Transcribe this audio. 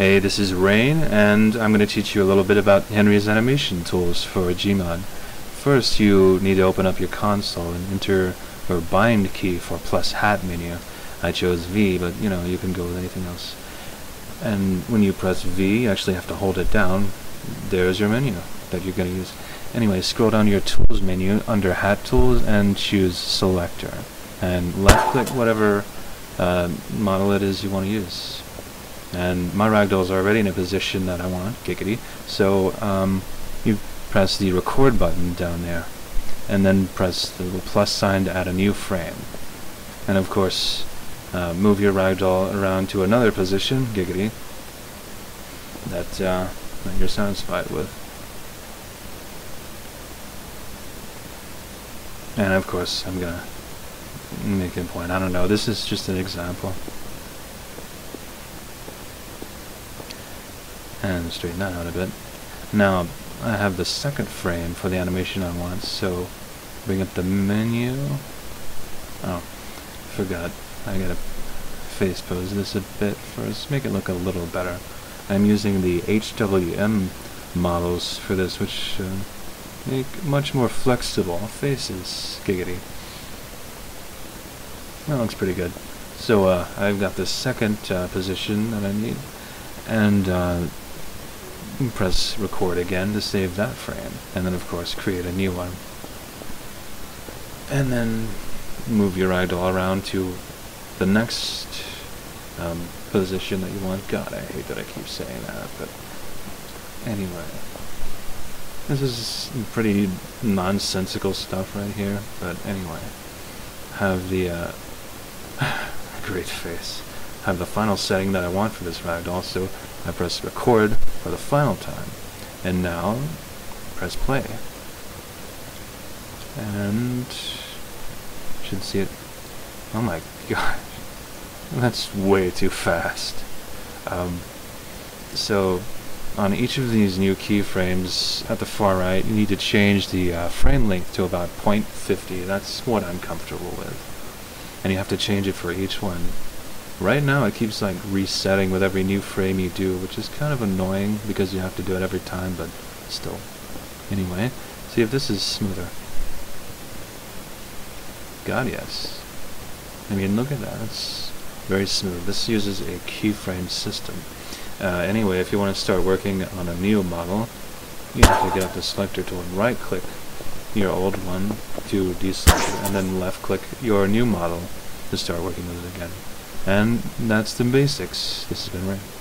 Hey, this is Rain, and I'm going to teach you a little bit about Henry's animation tools for Gmod. First, you need to open up your console and enter your bind key for plus hat menu. I chose V, but you know, you can go with anything else. And when you press V, you actually have to hold it down. There's your menu that you're going to use. Anyway, scroll down to your tools menu under hat tools and choose selector. And left click whatever uh, model it is you want to use and my ragdolls already in a position that I want, giggity, so um, you press the record button down there, and then press the little plus sign to add a new frame. And of course, uh, move your ragdoll around to another position, giggity, that, uh, that you're satisfied with. And of course, I'm gonna make a point, I don't know, this is just an example. And straighten that out a bit. Now, I have the second frame for the animation I want, so bring up the menu. Oh, forgot. I gotta face pose this a bit first, make it look a little better. I'm using the HWM models for this, which uh, make much more flexible faces, giggity. That looks pretty good. So uh, I've got the second uh, position that I need, and press record again to save that frame and then of course create a new one and then move your idol around to the next um, position that you want. God, I hate that I keep saying that, but anyway. This is pretty nonsensical stuff right here, but anyway. Have the, uh, great face have the final setting that I want for this ragdoll, so I press record for the final time. And now, press play. And, should see it. Oh my god. That's way too fast. Um, so, on each of these new keyframes at the far right, you need to change the uh, frame length to about 0.50. That's what I'm comfortable with. And you have to change it for each one. Right now it keeps like resetting with every new frame you do, which is kind of annoying because you have to do it every time, but still. Anyway, see if this is smoother. God, yes. I mean, look at that. It's very smooth. This uses a keyframe system. Uh, anyway, if you want to start working on a new model, you have to get up the selector tool and right-click your old one to deselect it, and then left-click your new model to start working with it again. And that's the basics. This has been Ray.